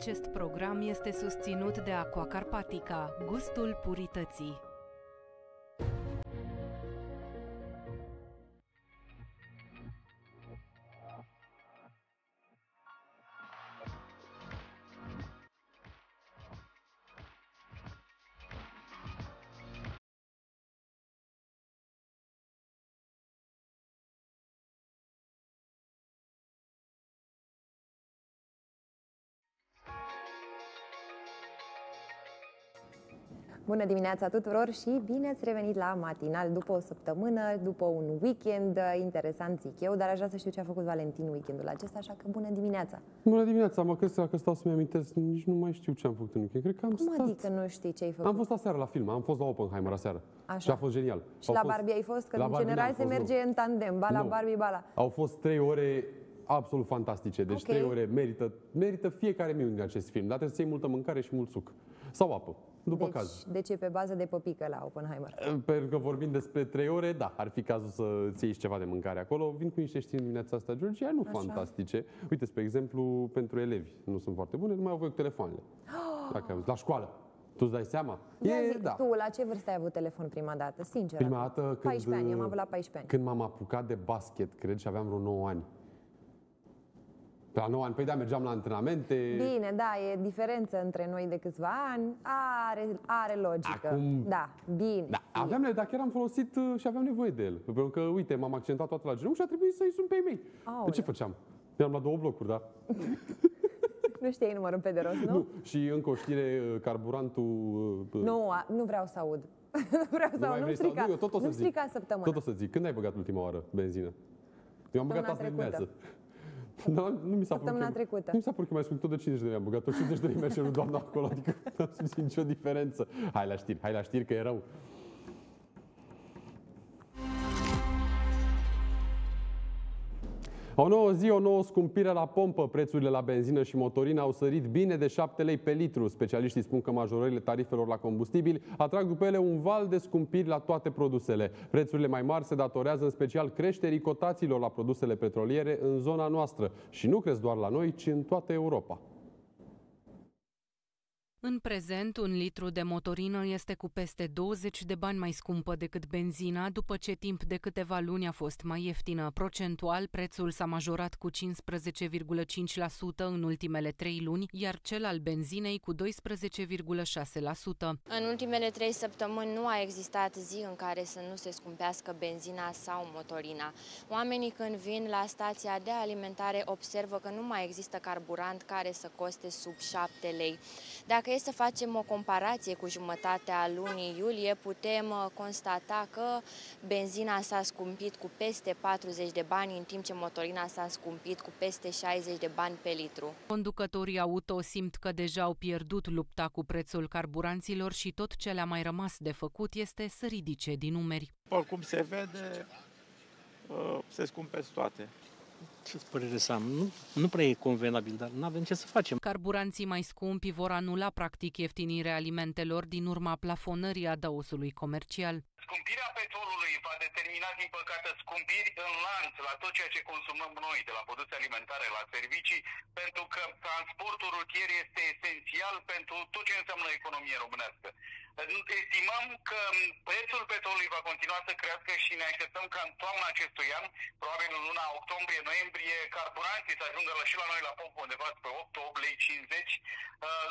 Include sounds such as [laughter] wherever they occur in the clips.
Acest program este susținut de Aqua Carpatica, gustul purității. Bună dimineața tuturor și bine ați revenit la matinal după o săptămână, după un weekend interesant, zic eu, dar aș vrea să știu ce a făcut Valentin weekendul acesta, așa că bună dimineața! Bună dimineața, mă crezi că stau să-mi amintesc, nici nu mai știu ce am făcut în weekend. Cred că am Cum stat... adică nu știi ce ai făcut? Am fost aseară la film, am fost la Oppenheimer aseară. Așa. Și a fost genial. și Au la fost... Barbie ai fost? Că La în Barbie general n-am se fost, merge nu. în tandem, ba la Nu. Barbie, ba la... Au fost trei ore absolut fantastice. Deci Ok. trei ore merită, merită fiecare minut din acest film. Dar trebuie să iei multă mâncare și mult suc. Sau apă, după deci, caz. deci e pe bază de păpică la Oppenheimer. Pentru că vorbim despre trei ore, da, ar fi cazul să ți iei și ceva de mâncare acolo. Vin cu niște știri dimineața asta, Georgia, nu Așa. fantastice. Uite, spre exemplu, pentru elevi nu sunt foarte bune, nu mai au voie cu telefoanele. [gasps] Dacă ai auzit, la școală. Tu îți dai seama? Ia E, zi, da. tu la ce vârstă ai avut telefon prima dată? Sincer. Prima acum. dată când, 14 ani, am avut la 14 ani. Când m-am apucat de basket, cred, și aveam vreo 9 ani. Pe la 9 ani, păi da, mergeam la antrenamente. Bine, da, e diferență între noi de câțiva ani, are, are logică. Acum- Da, bine. Da, aveam, ne- dar chiar am folosit uh, și aveam nevoie de el. Pentru că, uite, m-am accentat toată la genunchi și a trebuit să-i sun pe ei mei. Aoleu. De ce făceam? Eram la două blocuri, da? [laughs] Nu știai numărul pe de rost, nu? Nu. Și încă o știre, uh, carburantul... uh, Nu, a, nu vreau să aud. [laughs] nu vreau să nu aud, mai nu vrei să... strica, Nu, eu tot o să nu zic. strica săptămâna. Tot o să zic. Când ai băgat ultima oară benzină? Eu am băgat Săptămâna asta trecută. dimineață. Dar nu mi s-a părut Săptămâna că- trecută. Nu mi s-a părut că mai scump tot de 50 de lei am băgat, tot 50 de lei merge lui doamna acolo, adică [laughs] nu am simțit nicio diferență. Hai la știri, hai la știri că e rău. O nouă zi, o nouă scumpire la pompă. Prețurile la benzină și motorină au sărit bine de 7 lei pe litru. Specialiștii spun că majorările tarifelor la combustibili atrag după ele un val de scumpiri la toate produsele. Prețurile mai mari se datorează în special creșterii cotațiilor la produsele petroliere în zona noastră. Și nu cresc doar la noi, ci în toată Europa. În prezent, un litru de motorină este cu peste 20 de bani mai scumpă decât benzina, după ce timp de câteva luni a fost mai ieftină. Procentual, prețul s-a majorat cu 15,5% în ultimele trei luni, iar cel al benzinei cu 12,6%. În ultimele trei săptămâni nu a existat zi în care să nu se scumpească benzina sau motorina. Oamenii când vin la stația de alimentare observă că nu mai există carburant care să coste sub 7 lei. Dacă e să facem o comparație cu jumătatea lunii iulie, putem uh, constata că benzina s-a scumpit cu peste 40 de bani, în timp ce motorina s-a scumpit cu peste 60 de bani pe litru. Conducătorii auto simt că deja au pierdut lupta cu prețul carburanților și tot ce le-a mai rămas de făcut este să ridice din numeri. Oricum se vede, uh, se scumpesc toate. Ce părere să am? Nu, nu prea e convenabil, dar nu avem ce să facem. Carburanții mai scumpi vor anula practic ieftinirea alimentelor din urma plafonării adaosului comercial. Scumpirea petrolului va determina, din păcate, scumpiri în lanț la tot ceea ce consumăm noi, de la produse alimentare la servicii, pentru că transportul rutier este esențial pentru tot ce înseamnă economie românească. Estimăm că prețul petrolului va continua să crească și ne așteptăm ca în toamna acestui an, probabil în luna octombrie-noiembrie, carburanții să ajungă la, și la noi la pompă undeva pe 8, 8 lei 50,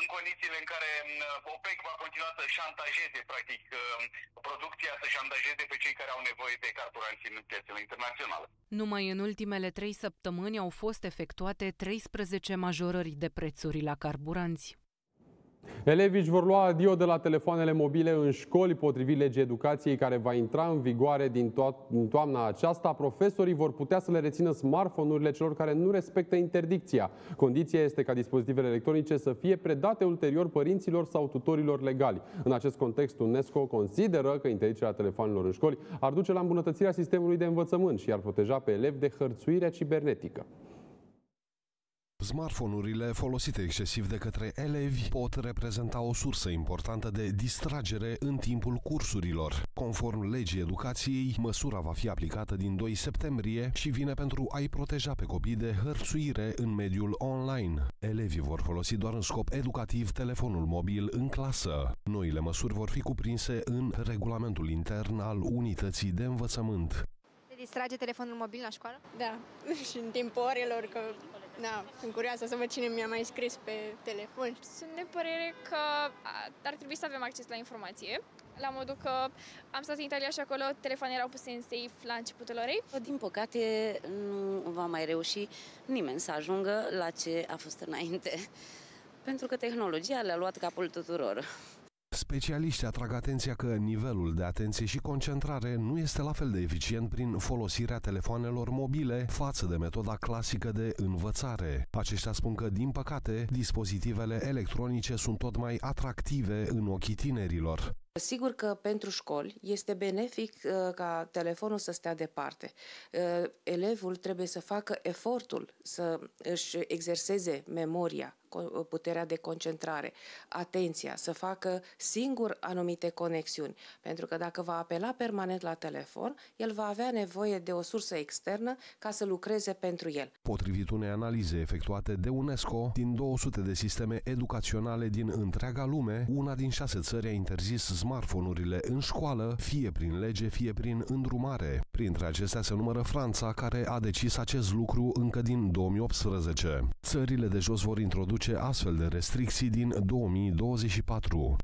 în condițiile în care m, OPEC va continua să șantajeze, practic, m, producția, să șantajeze pe cei care au nevoie de carburanți în piețele internaționale. Numai în ultimele trei săptămâni au fost efectuate 13 majorări de prețuri la carburanți. Elevii își vor lua adio de la telefoanele mobile în școli, potrivit legii educației care va intra în vigoare din, to- din toamna aceasta. Profesorii vor putea să le rețină smartphone-urile celor care nu respectă interdicția. Condiția este ca dispozitivele electronice să fie predate ulterior părinților sau tutorilor legali. În acest context, UNESCO consideră că interzicerea telefonelor în școli ar duce la îmbunătățirea sistemului de învățământ și ar proteja pe elevi de hărțuirea cibernetică. Smartphone-urile folosite excesiv de către elevi pot reprezenta o sursă importantă de distragere în timpul cursurilor. Conform legii educației, măsura va fi aplicată din 2 septembrie și vine pentru a-i proteja pe copii de hărțuire în mediul online. Elevii vor folosi doar în scop educativ telefonul mobil în clasă. Noile măsuri vor fi cuprinse în regulamentul intern al unității de învățământ. Te distrage telefonul mobil la școală? Da, [laughs] și în timpul orelor, că da, sunt curioasă să văd cine mi-a mai scris pe telefon. Sunt de părere că ar trebui să avem acces la informație, la modul că am stat în Italia și acolo telefoanele erau puse în safe la începutul orei. Din păcate nu va mai reuși nimeni să ajungă la ce a fost înainte, [laughs] pentru că tehnologia le-a luat capul tuturor. Specialiștii atrag atenția că nivelul de atenție și concentrare nu este la fel de eficient prin folosirea telefoanelor mobile față de metoda clasică de învățare. Aceștia spun că, din păcate, dispozitivele electronice sunt tot mai atractive în ochii tinerilor. Sigur că pentru școli este benefic uh, ca telefonul să stea departe. Uh, elevul trebuie să facă efortul să își exerseze memoria, puterea de concentrare, atenția, să facă singur anumite conexiuni. Pentru că dacă va apela permanent la telefon, el va avea nevoie de o sursă externă ca să lucreze pentru el. Potrivit unei analize efectuate de UNESCO, din 200 de sisteme educaționale din întreaga lume, una din șase țări a interzis smartphone-urile în școală, fie prin lege, fie prin îndrumare. Printre acestea se numără Franța, care a decis acest lucru încă din 2018. Țările de jos vor introduce introduce astfel de restricții din 2024.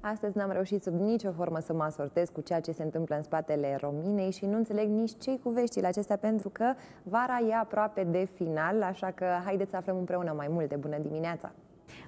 Astăzi n-am reușit sub nicio formă să mă asortez cu ceea ce se întâmplă în spatele Rominei și nu înțeleg nici cei cu veștile acestea pentru că vara e aproape de final, așa că haideți să aflăm împreună mai multe. Bună dimineața!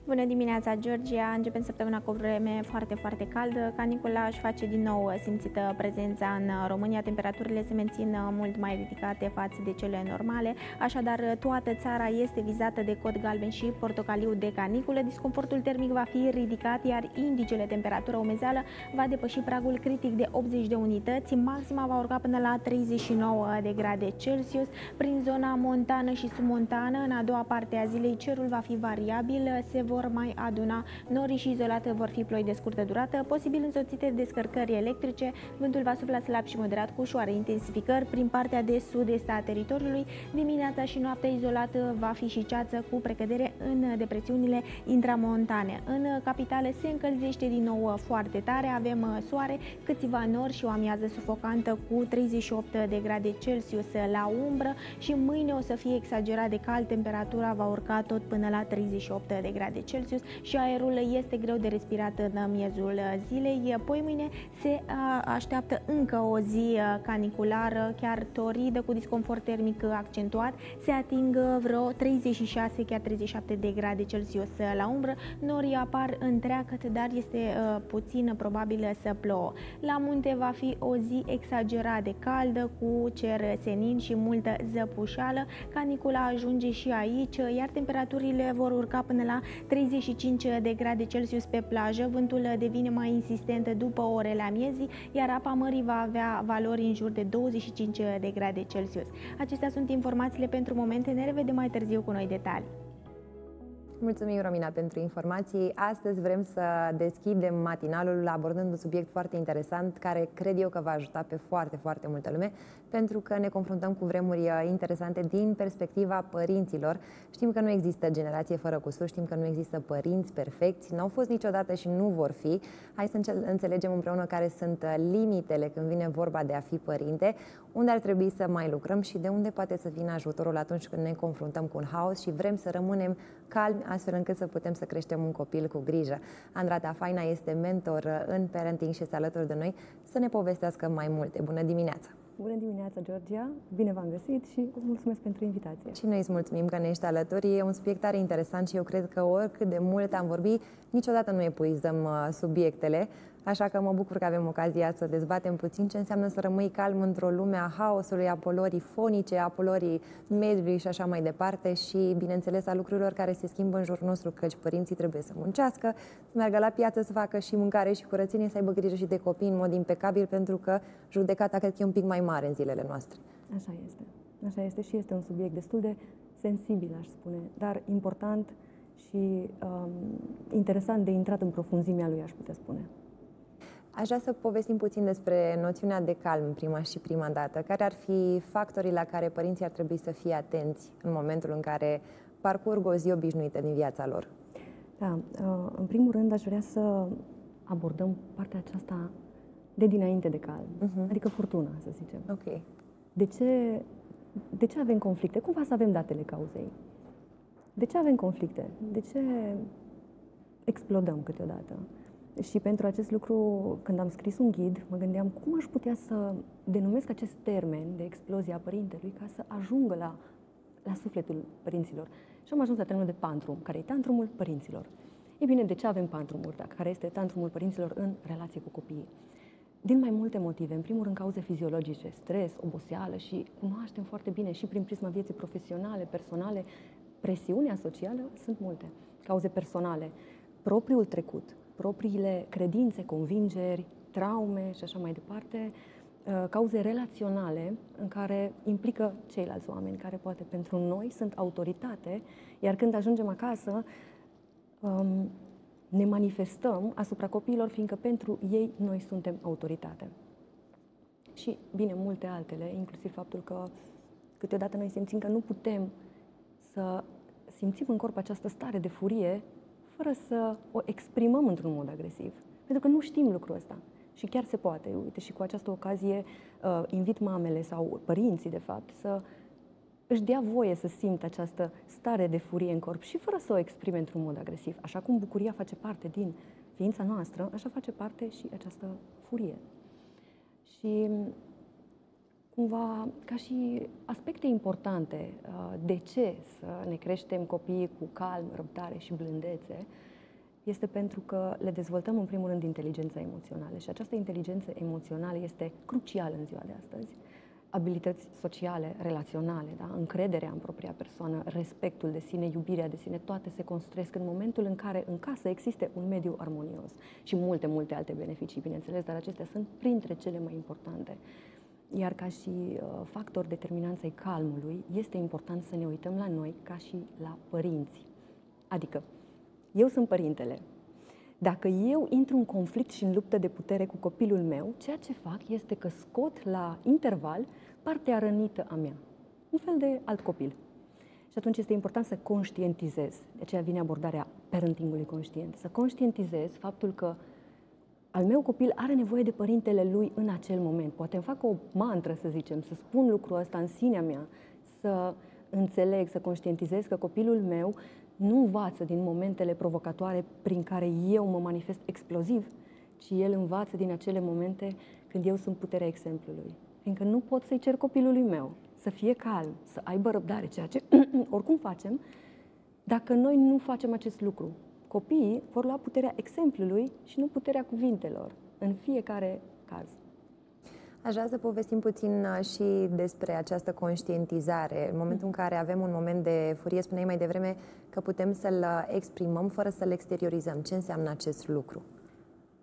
Bună dimineața, Georgia! Începem săptămâna cu o vreme foarte, foarte caldă. Canicula își face din nou simțită prezența în România. Temperaturile se mențin mult mai ridicate față de cele normale, așadar toată țara este vizată de cod galben și portocaliu de caniculă. Disconfortul termic va fi ridicat, iar indicele temperatură umezeală va depăși pragul critic de 80 de unități. Maxima va urca până la 39 de grade Celsius. Prin zona montană și submontană, în a doua parte a zilei, cerul va fi variabil, se vor mai aduna. Norii și izolate vor fi ploi de scurtă durată, posibil însoțite de descărcări electrice. Vântul va sufla slab și moderat cu ușoare intensificări prin partea de sud-est a teritoriului. Dimineața și noaptea izolată va fi și ceață cu precădere în depresiunile intramontane. În capitală se încălzește din nou foarte tare, avem soare, câțiva nori și o amiază sufocantă cu 38 de grade Celsius la umbră și mâine o să fie exagerat de cald, temperatura va urca tot până la 38 de grade Celsius și aerul este greu de respirat în miezul zilei. Poi mâine se așteaptă încă o zi caniculară, chiar toridă cu disconfort termic accentuat. Se ating vreo 36, chiar 37 de grade Celsius la umbră. Norii apar întreagăt, dar este puțin probabil să plouă. La munte va fi o zi exagerat de caldă, cu cer senin și multă zăpușală. Canicula ajunge și aici, iar temperaturile vor urca până la 35 de grade Celsius pe plajă, vântul devine mai insistent după orele amiezii, iar apa mării va avea valori în jur de 25 de grade Celsius. Acestea sunt informațiile pentru momente, ne revedem mai târziu cu noi detalii. Mulțumim, Romina, pentru informații. Astăzi vrem să deschidem matinalul abordând un subiect foarte interesant care cred eu că va ajuta pe foarte, foarte multă lume, pentru că ne confruntăm cu vremuri uh, interesante din perspectiva părinților. Știm că nu există generație fără cusur, știm că nu există părinți perfecți, n-au fost niciodată și nu vor fi. Hai să înțelegem împreună care sunt uh, limitele când vine vorba de a fi părinte, unde ar trebui să mai lucrăm și de unde poate să vină ajutorul atunci când ne confruntăm cu un haos și vrem să rămânem calmi astfel încât să putem să creștem un copil cu grijă. Andrata Faina este mentor uh, în parenting și este alături de noi să ne povestească mai multe. Bună dimineața! Bună dimineața, Georgia! Bine v-am găsit și îți mulțumesc pentru invitație. Și noi îți mulțumim că ne ești alături. E un subiect tare interesant și eu cred că oricât de mult am vorbit, niciodată nu epuizăm uh, subiectele. Așa că mă bucur că avem ocazia să dezbatem puțin ce înseamnă să rămâi calm într-o lume a haosului, a polorii fonice, a polorii mediului și așa mai departe și, bineînțeles, a lucrurilor care se schimbă în jurul nostru, căci părinții trebuie să muncească, să meargă la piață, să facă și mâncare și curățenie, să aibă grijă și de copii în mod impecabil, pentru că judecata cred că e un pic mai mare în zilele noastre. Așa este. Așa este și este un subiect destul de sensibil, aș spune, dar important și um, interesant de intrat în profunzimea lui, aș putea spune. Aș vrea să povestim puțin despre noțiunea de calm prima și prima dată. Care ar fi factorii la care părinții ar trebui să fie atenți în momentul în care parcurg o zi obișnuită din viața lor? Da, uh, în primul rând aș vrea să abordăm partea aceasta de dinainte de calm, uh-huh. adică furtuna, să zicem. Ok. De ce, de ce avem conflicte? Cumva să avem datele cauzei. De ce avem conflicte? De ce explodăm câteodată? Și pentru acest lucru, când am scris un ghid, mă gândeam cum aș putea să denumesc acest termen de explozie a părintelui ca să ajungă la, la sufletul părinților. Și am ajuns la termenul de pantrum, care e tantrumul părinților. E bine, de ce avem tantrumuri, dacă care este tantrumul părinților în relație cu copiii? Din mai multe motive. În primul rând, cauze fiziologice, stres, oboseală și cunoaștem foarte bine și prin prisma vieții profesionale, personale, presiunea socială, sunt multe. Cauze personale, propriul trecut, propriile credințe, convingeri, traume și așa mai departe, uh, cauze relaționale în care implică ceilalți oameni, care poate pentru noi sunt autoritate, iar când ajungem acasă, um, ne manifestăm asupra copiilor, fiindcă pentru ei noi suntem autoritate. Și, bine, multe altele, inclusiv faptul că câteodată noi simțim că nu putem să simțim în corp această stare de furie fără să o exprimăm într-un mod agresiv. Pentru că nu știm lucrul ăsta. Și chiar se poate. Uite, și cu această ocazie uh, invit mamele sau părinții, de fapt, să își dea voie să simtă această stare de furie în corp și fără să o exprime într-un mod agresiv. Așa cum bucuria face parte din ființa noastră, așa face parte și această furie. Și cumva ca și aspecte importante uh, de ce să ne creștem copiii cu calm, răbdare și blândețe, este pentru că le dezvoltăm în primul rând inteligența emoțională și această inteligență emoțională este crucială în ziua de astăzi. Abilități sociale, relaționale, da? încrederea în propria persoană, respectul de sine, iubirea de sine, toate se construiesc în momentul în care în casă existe un mediu armonios și multe, multe alte beneficii, bineînțeles, dar acestea sunt printre cele mai importante. Iar ca și uh, factor determinanță ai calmului, este important să ne uităm la noi ca și la părinți. Adică, eu sunt părintele. Dacă eu intru în conflict și în luptă de putere cu copilul meu, ceea ce fac este că scot la interval partea rănită a mea. Un fel de alt copil. Și atunci este important să conștientizez. De aceea vine abordarea parentingului conștient. Să conștientizez faptul că al meu copil are nevoie de părintele lui în acel moment. Poate îmi fac o mantră, să zicem, să spun lucrul ăsta în sinea mea, să înțeleg, să conștientizez că copilul meu nu învață din momentele provocatoare prin care eu mă manifest exploziv, ci el învață din acele momente când eu sunt puterea exemplului. Fiindcă nu pot să-i cer copilului meu să fie calm, să aibă răbdare, ceea ce [clears throat] oricum facem, dacă noi nu facem acest lucru copiii vor lua puterea exemplului și nu puterea cuvintelor în fiecare caz. Aș vrea să povestim puțin uh, și despre această conștientizare. În momentul în care avem un moment de furie, spuneai mai devreme că putem să-l uh, exprimăm fără să-l exteriorizăm. Ce înseamnă acest lucru?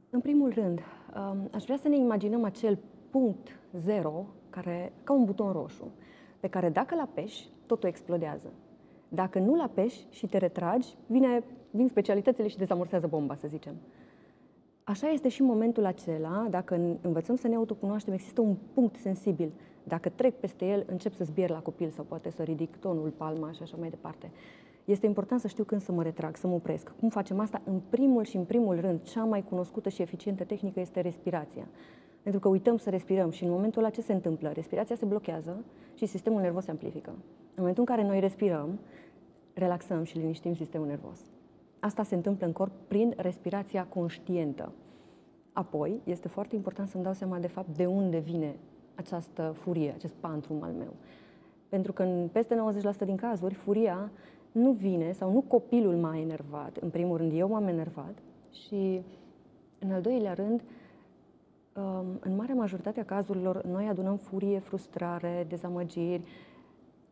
În primul rând, um, aș vrea să ne imaginăm acel punct zero, care, ca un buton roșu, pe care dacă l apeși, totul explodează. Dacă nu-l apeși și te retragi, vine vin specialitățile și dezamorsează bomba, să zicem. Așa este și momentul acela, dacă învățăm să ne autocunoaștem, există un punct sensibil. Dacă trec peste el, încep să zbier la copil sau poate să ridic tonul, palma și așa mai departe. Este important să știu când să mă retrag, să mă opresc. Cum facem asta? În primul și în primul rând, cea mai cunoscută și eficientă tehnică este respirația. Pentru că uităm să respirăm și în momentul ăla ce se întâmplă? Respirația se blochează și sistemul nervos se amplifică. În momentul în care noi respirăm, relaxăm și liniștim sistemul nervos. Asta se întâmplă în corp prin respirația conștientă. Apoi, este foarte important să-mi dau seama, de fapt, de unde vine această furie, acest pantrum al meu. Pentru că în peste 90% din cazuri, furia nu vine, sau nu copilul m-a enervat, în primul rând eu m-am enervat și, în al doilea rând, um, în marea majoritate a cazurilor, noi adunăm furie, frustrare, dezamăgiri,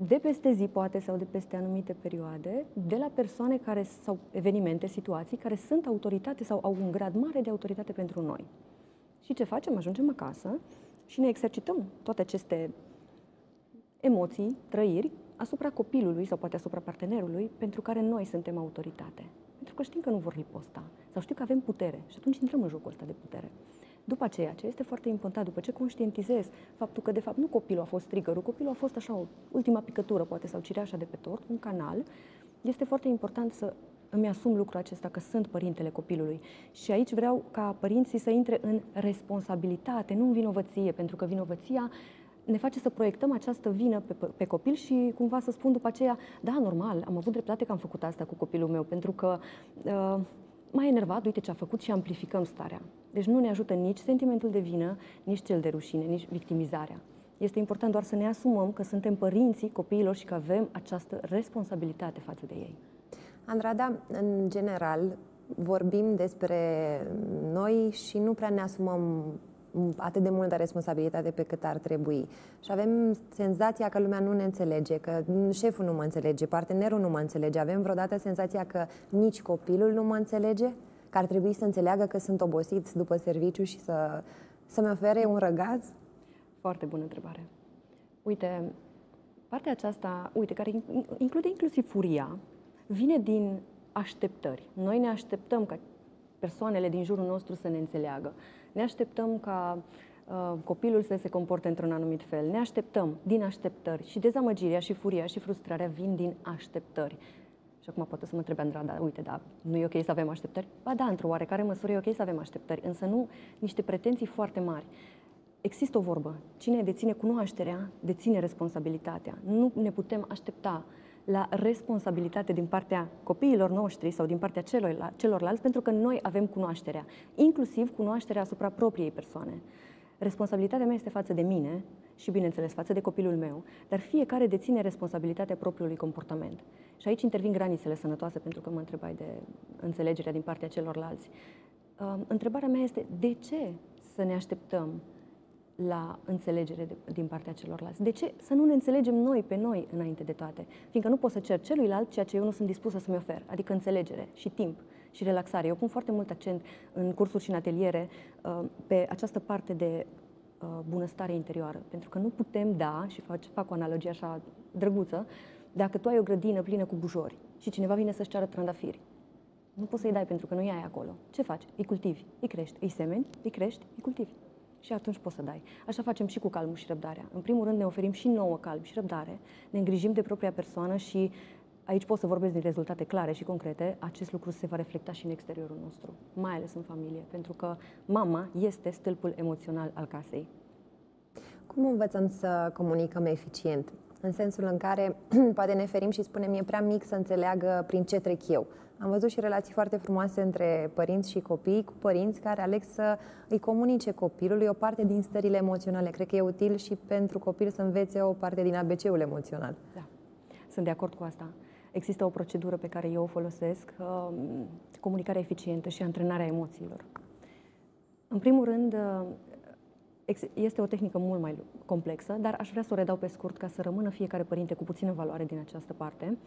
de peste zi, poate, sau de peste anumite perioade, de la persoane care, sau evenimente, situații, care sunt autoritate sau au un grad mare de autoritate pentru noi. Și ce facem? Ajungem acasă și ne exercităm toate aceste emoții, trăiri, asupra copilului sau poate asupra partenerului pentru care noi suntem autoritate. Pentru că știm că nu vor riposta sau știu că avem putere și atunci intrăm în jocul ăsta de putere. După aceea, ce este foarte important, după ce conștientizez faptul că, de fapt, nu copilul a fost triggerul, copilul a fost așa o ultima picătură, poate, sau cireașa de pe tort, un canal, este foarte important să îmi asum lucrul acesta că sunt părintele copilului. Și aici vreau ca părinții să intre în responsabilitate, nu în vinovăție, pentru că vinovăția ne face să proiectăm această vină pe, pe copil și cumva să spun după aceea, da, normal, am avut dreptate că am făcut asta cu copilul meu, pentru că uh, m-a enervat, uite ce a făcut și amplificăm starea. Deci nu ne ajută nici sentimentul de vină, nici cel de rușine, nici victimizarea. Este important doar să ne asumăm că suntem părinții copiilor și că avem această responsabilitate față de ei. Andrada, în general, vorbim despre noi și nu prea ne asumăm atât de multă responsabilitate pe cât ar trebui. Și avem senzația că lumea nu ne înțelege, că șeful nu mă înțelege, partenerul nu mă înțelege. Avem vreodată senzația că nici copilul nu mă înțelege, că ar trebui să înțeleagă că sunt obosit după serviciu și să, să-mi ofere un răgaz? Foarte bună întrebare. Uite, partea aceasta, uite, care include inclusiv furia, vine din așteptări. Noi ne așteptăm ca persoanele din jurul nostru să ne înțeleagă. Ne așteptăm ca uh, copilul să se comporte într-un anumit fel. Ne așteptăm din așteptări. Și dezamăgirea, și furia, și frustrarea vin din așteptări. Și acum poate să mă întrebe Andrada, uite, da, nu e ok să avem așteptări? Ba da, într-o oarecare măsură e ok să avem așteptări, însă nu niște pretenții foarte mari. Există o vorbă, cine deține cunoașterea, deține responsabilitatea. Nu ne putem aștepta la responsabilitate din partea copiilor noștri sau din partea celorlalți, pentru că noi avem cunoașterea, inclusiv cunoașterea asupra propriei persoane. Responsabilitatea mea este față de mine și, bineînțeles, față de copilul meu, dar fiecare deține responsabilitatea propriului comportament. Și aici intervin granițele sănătoase, pentru că mă întrebai de înțelegerea din partea celorlalți. Uh, întrebarea mea este, de ce să ne așteptăm la înțelegere de, din partea celorlalți. De ce să nu ne înțelegem noi pe noi înainte de toate? Fiindcă nu pot să cer celuilalt ceea ce eu nu sunt dispusă să-mi ofer, adică înțelegere și timp și relaxare. Eu pun foarte mult accent în cursuri și în ateliere uh, pe această parte de uh, bunăstare interioară, pentru că nu putem da, și fac, fac o analogie așa drăguță, dacă tu ai o grădină plină cu bujori și cineva vine să-și ceară trandafiri, nu poți să-i dai pentru că nu ai acolo. Ce faci? Îi cultivi, îi crești, îi semeni, îi crești, îi cultivi și atunci poți să dai. Așa facem și cu calmul și răbdarea. În primul rând ne oferim și nouă calm și răbdare, ne îngrijim de propria persoană și aici pot să vorbesc din rezultate clare și concrete, acest lucru se va reflecta și în exteriorul nostru, mai ales în familie, pentru că mama este stâlpul emoțional al casei. Cum învățăm să comunicăm eficient? În sensul în care [clears throat] poate ne ferim și spunem e prea mic să înțeleagă prin ce trec eu. Am văzut și relații foarte frumoase între părinți și copii, cu părinți care aleg să îi comunice copilului o parte din stările emoționale. Cred că e util și pentru copil să învețe o parte din ABC-ul emoțional. Da, sunt de acord cu asta. Există o procedură pe care eu o folosesc, uh, comunicarea eficientă și antrenarea emoțiilor. În primul rând, uh, este o tehnică mult mai complexă, dar aș vrea să o redau pe scurt ca să rămână fiecare părinte cu puțină valoare din această parte.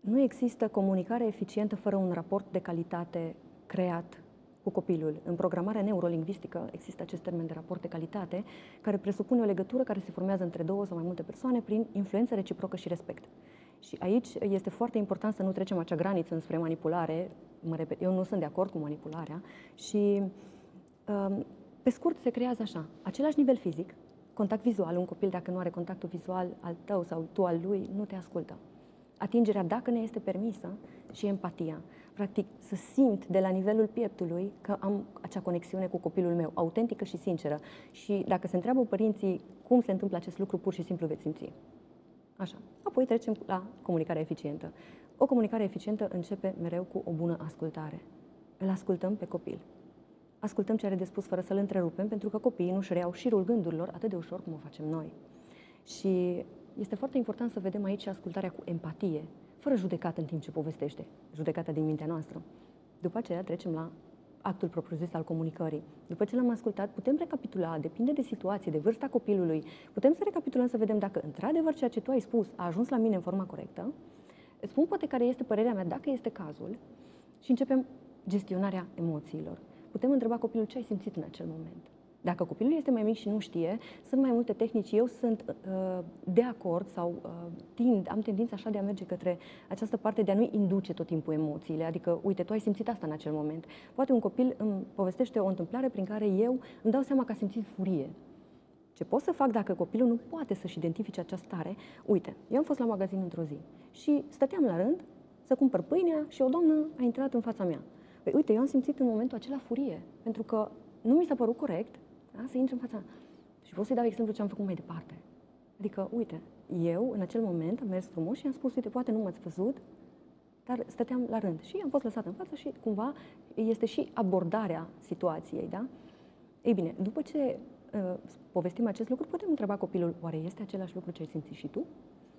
Nu există comunicare eficientă fără un raport de calitate creat cu copilul. În programarea neurolingvistică există acest termen de raport de calitate, care presupune o legătură care se formează între două sau mai multe persoane prin influență reciprocă și respect. Și aici este foarte important să nu trecem acea graniță înspre manipulare. Mă repet, eu nu sunt de acord cu manipularea și um, pe scurt se creează așa, același nivel fizic, contact vizual, un copil dacă nu are contactul vizual al tău sau tu al lui, nu te ascultă atingerea, dacă ne este permisă, și empatia. Practic, să simt de la nivelul pieptului că am acea conexiune cu copilul meu, autentică și sinceră. Și dacă se întreabă părinții cum se întâmplă acest lucru, pur și simplu veți simți. Așa. Apoi trecem la comunicarea eficientă. O comunicare eficientă începe mereu cu o bună ascultare. Îl ascultăm pe copil. Ascultăm ce are de spus fără să-l întrerupem, pentru că copiii nu-și reau șirul gândurilor atât de ușor cum o facem noi. Și este foarte important să vedem aici ascultarea cu empatie, fără judecată în timp ce povestește, judecata din mintea noastră. După aceea trecem la actul propriu-zis al comunicării. După ce l-am ascultat, putem recapitula, depinde de situație, de vârsta copilului, putem să recapitulăm să vedem dacă într-adevăr ceea ce tu ai spus a ajuns la mine în forma corectă, îți spun poate care este părerea mea, dacă este cazul, și începem gestionarea emoțiilor. Putem întreba copilul ce ai simțit în acel moment. Dacă copilul este mai mic și nu știe, sunt mai multe tehnici. Eu sunt uh, de acord sau uh, tind, am tendința așa de a merge către această parte de a nu induce tot timpul emoțiile. Adică, uite, tu ai simțit asta în acel moment. Poate un copil îmi povestește o întâmplare prin care eu îmi dau seama că a simțit furie. Ce pot să fac dacă copilul nu poate să-și identifice această stare? Uite, eu am fost la magazin într-o zi și stăteam la rând să cumpăr pâinea și o doamnă a intrat în fața mea. Păi, uite, eu am simțit în momentul acela furie, pentru că nu mi s-a părut corect da, să intre în fața Și pot să-i dau exemplu ce am făcut mai departe. Adică, uite, eu în acel moment am mers frumos și am spus, uite, poate nu m-ați văzut, dar stăteam la rând și am fost lăsată în față și cumva este și abordarea situației, da? Ei bine, după ce uh, povestim acest lucru, putem întreba copilul, oare este același lucru ce ai simțit și tu?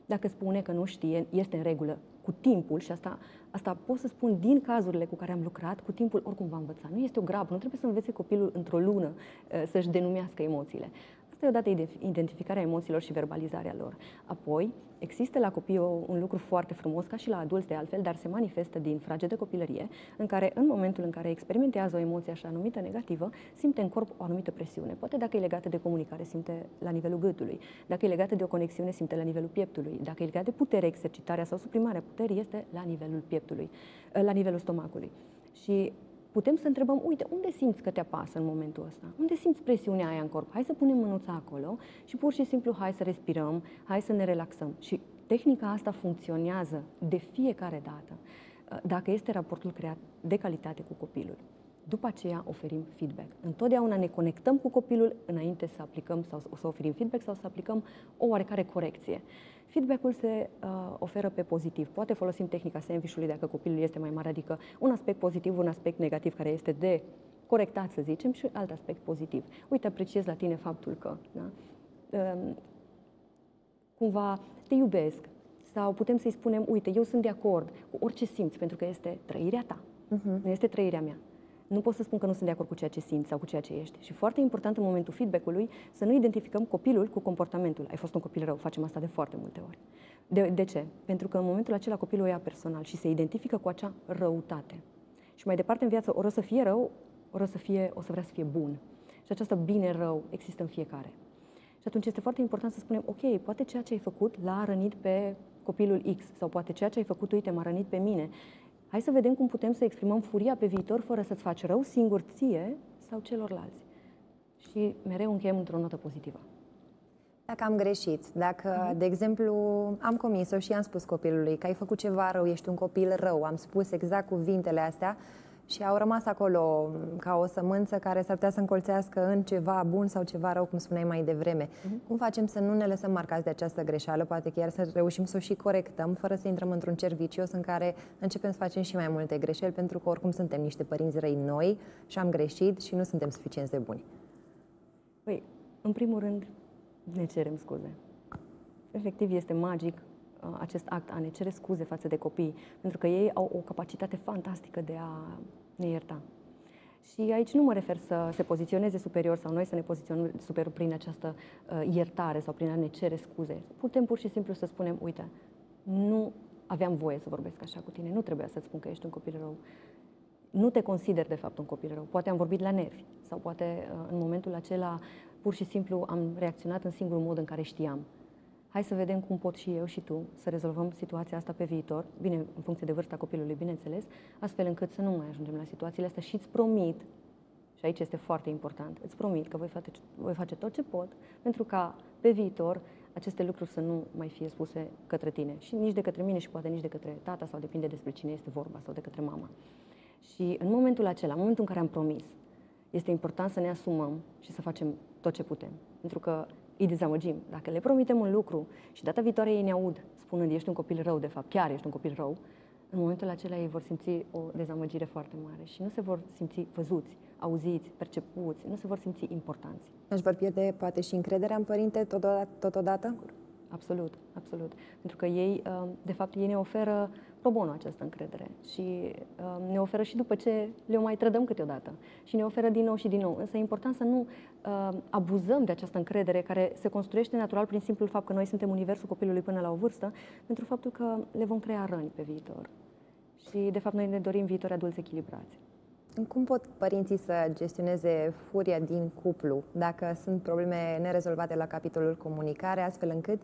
Dacă spune că nu știe, este în regulă cu timpul și asta, asta pot să spun din cazurile cu care am lucrat, cu timpul oricum va învăța. Nu este o grabă, nu trebuie să învețe copilul într-o lună uh, să-și denumească emoțiile. Asta e odată identificarea emoțiilor și verbalizarea lor. Apoi, există la copii un lucru foarte frumos, ca și la adulți de altfel, dar se manifestă din frage de copilărie, în care în momentul în care experimentează o emoție așa numită negativă, simte în corp o anumită presiune. Poate dacă e legată de comunicare, simte la nivelul gâtului. Dacă e legată de o conexiune, simte la nivelul pieptului. Dacă e legată de putere, exercitarea sau suprimarea puterii, este la nivelul pieptului, la nivelul stomacului. Și putem să întrebăm, uite, unde simți că te apasă în momentul ăsta? Unde simți presiunea aia în corp? Hai să punem mânuța acolo și pur și simplu hai să respirăm, hai să ne relaxăm. Și tehnica asta funcționează de fiecare dată uh, dacă este raportul creat de calitate cu copilul. După aceea oferim feedback. Întotdeauna ne conectăm cu copilul înainte să aplicăm sau să oferim feedback sau să aplicăm o oarecare corecție. Feedback-ul se uh, oferă pe pozitiv. Poate folosim tehnica sandwich-ului dacă copilul este mai mare, adică un aspect pozitiv, un aspect negativ care este de corectat, să zicem, și alt aspect pozitiv. Uite, apreciez la tine faptul că, da? Uh, cumva, te iubesc. Sau putem să-i spunem, uite, eu sunt de acord cu orice simți, pentru că este trăirea ta, uh-huh. nu este trăirea mea nu pot să spun că nu sunt de acord cu ceea ce simți sau cu ceea ce ești. Și foarte important în momentul feedback-ului să nu identificăm copilul cu comportamentul. Ai fost un copil rău, facem asta de foarte multe ori. De, de ce? Pentru că în momentul acela copilul o ia personal și se identifică cu acea răutate. Și mai departe în viață, ori o să fie rău, ori o să, fie, o să vrea să fie bun. Și această bine-rău există în fiecare. Și atunci este foarte important să spunem, ok, poate ceea ce ai făcut l-a rănit pe copilul X sau poate ceea ce ai făcut, uite, m-a rănit pe mine Hai să vedem cum putem să exprimăm furia pe viitor fără să-ți faci rău singur ție sau celorlalți. Și mereu încheiem într-o notă pozitivă. Dacă am greșit, dacă, mm-hmm. de exemplu, am comis-o și am spus copilului că ai făcut ceva rău, ești un copil rău, am spus exact cuvintele astea, și au rămas acolo ca o sămânță care s-ar putea să încolțească în ceva bun sau ceva rău, cum spuneai mai devreme. Uh-huh. Cum facem să nu ne lăsăm marcați de această greșeală, poate chiar să reușim să o și corectăm, fără să intrăm într-un cer vicios în care începem să facem și mai multe greșeli, pentru că oricum suntem niște părinți răi noi și am greșit și nu suntem suficient de buni. Păi, în primul rând, ne cerem scuze. Efectiv, este magic uh, acest act a ne cere scuze față de copii, pentru că ei au o capacitate fantastică de a ne ierta. Și aici nu mă refer să se poziționeze superior sau noi să ne poziționăm superior prin această uh, iertare sau prin a ne cere scuze. Putem pur și simplu să spunem, uite, nu aveam voie să vorbesc așa cu tine, nu trebuia să-ți spun că ești un copil rău. Nu te consider de fapt un copil rău. Poate am vorbit la nervi sau poate uh, în momentul acela pur și simplu am reacționat în singurul mod în care știam hai să vedem cum pot și eu și tu să rezolvăm situația asta pe viitor, bine, în funcție de vârsta copilului, bineînțeles, astfel încât să nu mai ajungem la situațiile astea și îți promit, și aici este foarte important, îți promit că voi face, voi face tot ce pot pentru ca pe viitor aceste lucruri să nu mai fie spuse către tine și nici de către mine și poate nici de către tata sau depinde despre cine este vorba sau de către mama. Și în momentul acela, în momentul în care am promis, este important să ne asumăm și să facem tot ce putem. Pentru că îi dezamăgim. Dacă le promitem un lucru și data viitoare ei ne aud spunând ești un copil rău, de fapt, chiar ești un copil rău, în momentul acela ei vor simți o dezamăgire foarte mare și nu se vor simți văzuți, auziți, percepuți, nu se vor simți importanți. Își vor pierde poate și încrederea în părinte totodată? totodată? Absolut, absolut. Pentru că ei, uh, de fapt, ei ne oferă pro bono această încredere și uh, ne oferă și după ce le mai trădăm câteodată și ne oferă din nou și din nou. Însă e important să nu uh, abuzăm de această încredere care se construiește natural prin simplul fapt că noi suntem universul copilului până la o vârstă, pentru faptul că le vom crea răni pe viitor. Și, de fapt, noi ne dorim viitori adulți echilibrați. Cum pot părinții să gestioneze furia din cuplu dacă sunt probleme nerezolvate la capitolul comunicare, astfel încât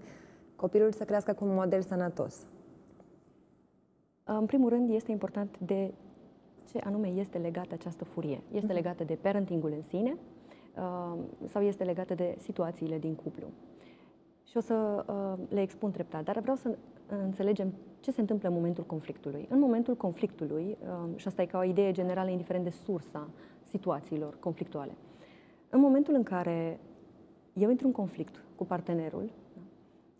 copilul să crească cu un model sănătos? În primul rând, este important de ce anume este legată această furie. Este mhm. legată de parentingul în sine uh, sau este legată de situațiile din cuplu. Și o să uh, le expun treptat, dar vreau să înțelegem ce se întâmplă în momentul conflictului. În momentul conflictului, uh, și asta e ca o idee generală, indiferent de sursa situațiilor conflictuale, în momentul în care eu intru în conflict cu partenerul,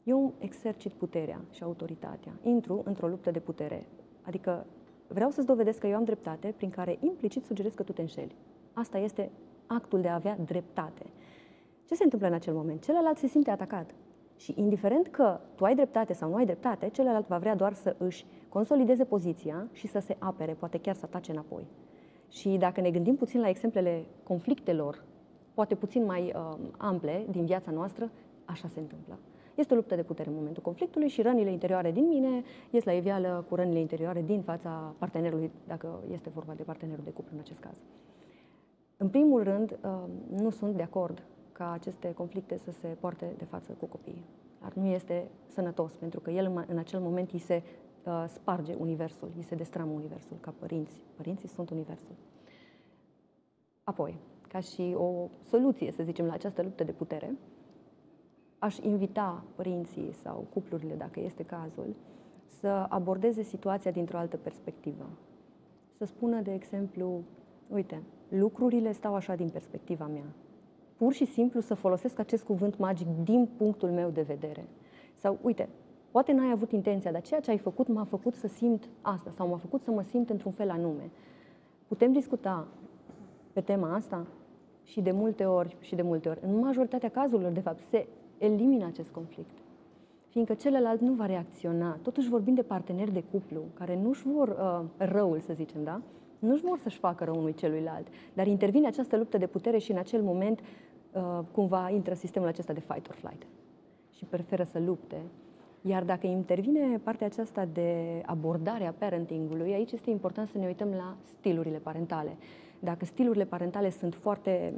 eu exercit puterea și autoritatea. Intru într-o luptă de putere. Adică vreau să-ți dovedesc că eu am dreptate, prin care implicit sugerez că tu te înșeli. Asta este actul de a avea dreptate. Ce se întâmplă în acel moment? Celălalt se simte atacat. Și indiferent că tu ai dreptate sau nu ai dreptate, celălalt va vrea doar să își consolideze poziția și să se apere, poate chiar să atace înapoi. Și dacă ne gândim puțin la exemplele conflictelor, poate puțin mai uh, ample din viața noastră, așa se întâmplă. Este o luptă de putere în momentul conflictului și rănile interioare din mine ies la evială cu rănile interioare din fața partenerului, dacă este vorba de partenerul de cuplu în acest caz. În primul rând, uh, nu sunt de acord ca aceste conflicte să se poarte de față cu copiii. Dar nu este sănătos, pentru că el în acel moment îi se uh, sparge universul, îi se destramă universul ca părinți. Părinții sunt universul. Apoi, ca și o soluție, să zicem, la această luptă de putere, aș invita părinții sau cuplurile, dacă este cazul, să abordeze situația dintr-o altă perspectivă. Să spună, de exemplu, uite, lucrurile stau așa din perspectiva mea. Pur și simplu să folosesc acest cuvânt magic din punctul meu de vedere. Sau, uite, poate n-ai avut intenția, dar ceea ce ai făcut m-a făcut să simt asta sau m-a făcut să mă simt într-un fel anume. Putem discuta pe tema asta și de multe ori, și de multe ori, în majoritatea cazurilor, de fapt, se elimină acest conflict. Fiindcă celălalt nu va reacționa. Totuși vorbim de parteneri de cuplu care nu-și vor uh, răul, să zicem, da? Nu-și vor să-și facă rău unui celuilalt. Dar intervine această luptă de putere și în acel moment uh, cumva intră sistemul acesta de fight or flight. Și preferă să lupte. Iar dacă intervine partea aceasta de abordare a parentingului, aici este important să ne uităm la stilurile parentale. Dacă stilurile parentale sunt foarte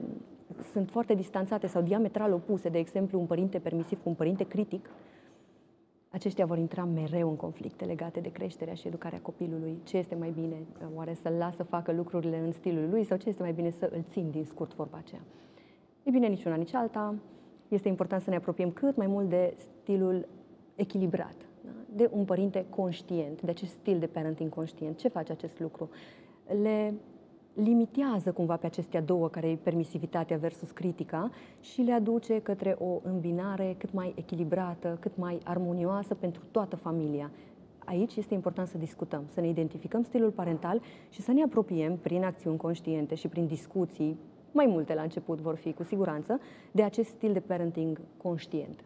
sunt foarte distanțate sau diametral opuse, de exemplu, un părinte permisiv cu un părinte critic, aceștia vor intra mereu în conflicte legate de creșterea și educarea copilului. Ce este mai bine? Oare să-l las să facă lucrurile în stilul lui sau ce este mai bine să îl țin din scurt vorba aceea? E bine, nici una, nici alta. Este important să ne apropiem cât mai mult de stilul echilibrat, da? de un părinte conștient, de acest stil de parenting conștient. Ce face acest lucru? Le limitează cumva pe acestea două, care e permisivitatea versus critica, și le aduce către o îmbinare cât mai echilibrată, cât mai armonioasă pentru toată familia. Aici este important să discutăm, să ne identificăm stilul parental și să ne apropiem prin acțiuni conștiente și prin discuții, mai multe la început vor fi cu siguranță, de acest stil de parenting conștient.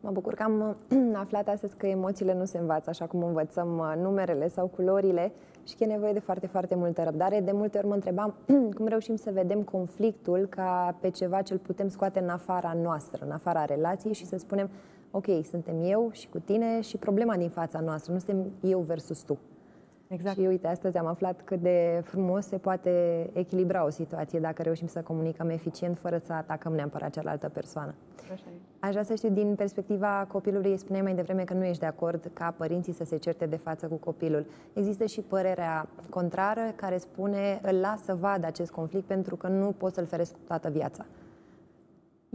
Mă bucur că am [clears throat] aflat astăzi că emoțiile nu se învață așa cum învățăm uh, numerele sau culorile și că e nevoie de foarte, foarte multă răbdare. De multe ori mă întrebam [clears throat] cum reușim să vedem conflictul ca pe ceva ce îl putem scoate în afara noastră, în afara relației și să spunem ok, suntem eu și cu tine și problema din fața noastră, nu suntem eu versus tu. Exact. Și uite, astăzi am aflat cât de frumos se poate echilibra o situație dacă reușim să comunicăm eficient fără să atacăm neapărat cealaltă persoană. Așa e. Aș vrea să știu din perspectiva copilului, spuneai mai devreme că nu ești de acord ca părinții să se certe de față cu copilul. Există și părerea contrară care spune îl las să vadă acest conflict pentru că nu pot să-l feresc toată viața.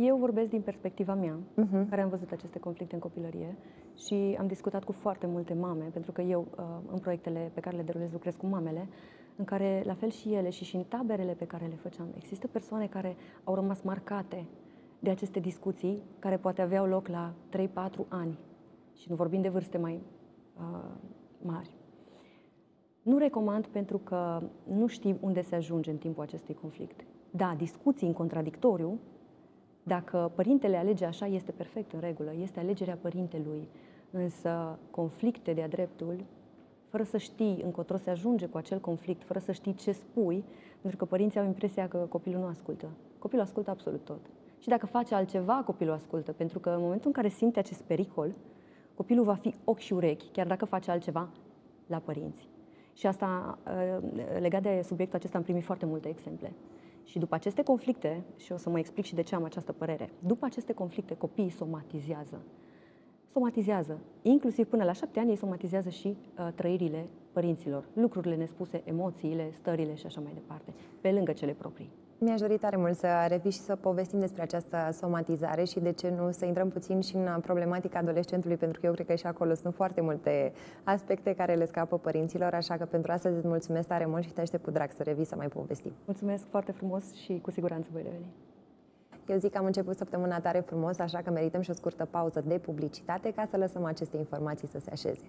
Eu vorbesc din perspectiva mea, uh-huh. care am văzut aceste conflicte în copilărie și am discutat cu foarte multe mame, pentru că eu, uh, în proiectele pe care le derulez, lucrez cu mamele, în care, la fel și ele și și în taberele pe care le făceam, există persoane care au rămas marcate de aceste discuții, care poate aveau loc la 3-4 ani și nu vorbim de vârste mai uh, mari. Nu recomand pentru că nu știm unde se ajunge în timpul acestui conflict. Da, discuții în contradictoriu dacă părintele alege așa, este perfect în regulă, este alegerea părintelui. Însă conflicte de-a dreptul, fără să știi încotro se ajunge cu acel conflict, fără să știi ce spui, pentru că părinții au impresia că copilul nu ascultă. Copilul ascultă absolut tot. Și dacă face altceva, copilul ascultă, pentru că în momentul în care simte acest pericol, copilul va fi ochi și urechi, chiar dacă face altceva, la părinți. Și asta, legat de subiectul acesta, am primit foarte multe exemple. Și după aceste conflicte, și o să mă explic și de ce am această părere, după aceste conflicte copiii somatizează. Somatizează. Inclusiv până la șapte ani ei somatizează și uh, trăirile părinților, lucrurile nespuse, emoțiile, stările și așa mai departe, pe lângă cele proprii. Mi-aș dori tare mult să revii și să povestim despre această somatizare și de ce nu să intrăm puțin și în problematica adolescentului, pentru că eu cred că și acolo sunt foarte multe aspecte care le scapă părinților, așa că pentru asta îți mulțumesc tare mult și te aștept cu drag să revii să mai povestim. Mulțumesc foarte frumos și cu siguranță voi reveni. Eu zic că am început săptămâna tare frumos, așa că merităm și o scurtă pauză de publicitate ca să lăsăm aceste informații să se așeze.